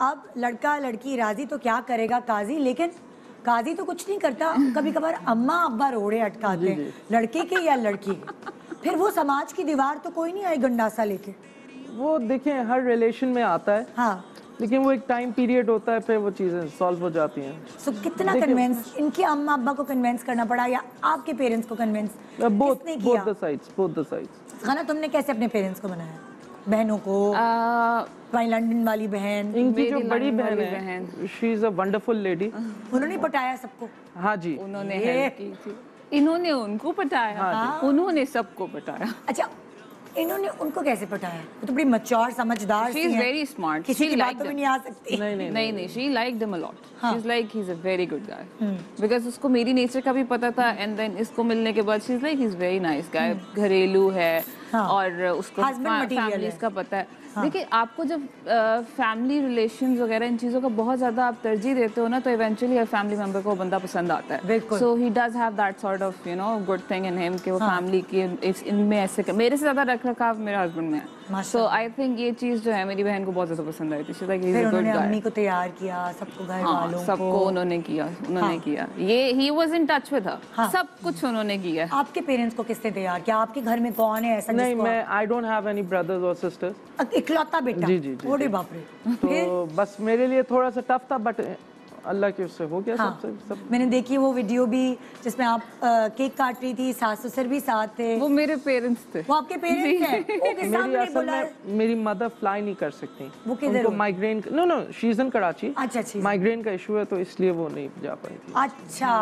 अब लड़का लड़की राज़ी तो क्या करेगा काजी? लेकिन काजी तो कुछ नहीं करता। कभी कभार अम्मा अब्बा रोड़े अटकाते हैं लड़के के या लड़की। फिर वो समाज की दीवार तो कोई नहीं आई गंडासा लेके। वो देखें हर रिलेशन में आता है। हाँ। लेकिन वो एक टाइम पीरियड होता है फिर वो चीज़ें सॉल्व हो जाती हैं। सो कितना देखिए- कन्वेंस इनके अम्मा अब्बा को कन्वेंस करना पड़ा या आपके पेरेंट्स को convince both both the sides both the sides खाना तुमने कैसे अपने पेरेंट्स को बनाया? बहनों को। आ, भाई लंदन वाली बहन। इनकी जो बड़ी बहन है। बहन। She is a wonderful lady उन्होंने पटाया सबको। हाँ जी। उन्होंने हेल्प की थी। इन्होंने उनको पटाया। हाँ उन्होंने सबको पटाया। अच्छा इन्होंने उनको कैसे पटाया? वो तो बड़ी मच्योर समझदार शी सी इज़ हैं। वेरी स्मार्ट किसी की बात तो भी नहीं आ सकती। नहीं नहीं नहीं नहीं। She like them a lot हाँ। She is like he is a very good guy because उसको मेरी नेचर का भी पता था। एंड देन इसको मिलने के बाद she is like he is very nice guy घरेलू है। हाँ। और उसको फैमिलीज़ का पता है। देखिए आपको जब फैमिली रिलेशंस वगैरह इन चीज़ों का बहुत ज़्यादा आप तरजीह देते हो ना तो इवेंचुअली हर फैमिली मेंबर को बंदा पसंद आता है। So he does have that sort of you know good thing in him कि वो हाँ। फैमिली की इस- इनमें ऐसे मेरे से ज़्यादा रख रखाव मेरे हस्बैंड में है। सो आई थिंक ये चीज़ जो है मेरी बहन को बहुत ज़्यादा पसंद आई थी। Like he is a good उन्होंने गाय को तैयार किया सबको घर हाँ वालों सबको उन्होंने किया उन्होंने हाँ। किया। ये he was in touch with her हाँ। सब कुछ उन्होंने किया। आपके पेरेंट्स को किसने तैयार किया? आपके घर में कौन है ऐसा नहीं मैं I don't have any brothers और सिस्टर्स इकलौता बेटा। जी, जी, जी, जी। बाप रे। तो बस मेरे लिए थोड़ा सा टफ था बट अल्लाह के उससे हो गया हाँ। सबसे सब मैंने देखी वो वीडियो भी जिसमें आप अ, केक काट रही थी सास ससुर भी साथ थे। वो मेरे पेरेंट्स थे। वो आपके पेरेंट्स हैं? ओके मेरी असल में मेरी मदर फ्लाई नहीं कर सकती। वो किधर migraine no no she is in Karachi अच्छा अच्छा माइग्रेन का इशू है तो इसलिए वो नहीं जा पाई थी। अच्छा।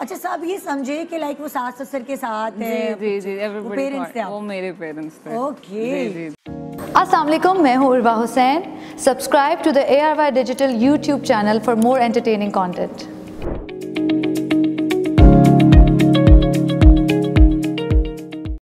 अच्छा सब ये समझे कि लाइक वो सास ससुर के साथ है। जी जी एवरीबॉडी पेरेंट्स थे वो मेरे पेरेंट्स थे। ओके जी जी। अस्सलाम वालेकुम मैं हूँ Urwa Hussain. Subscribe to the ARY Digital YouTube channel for more entertaining content.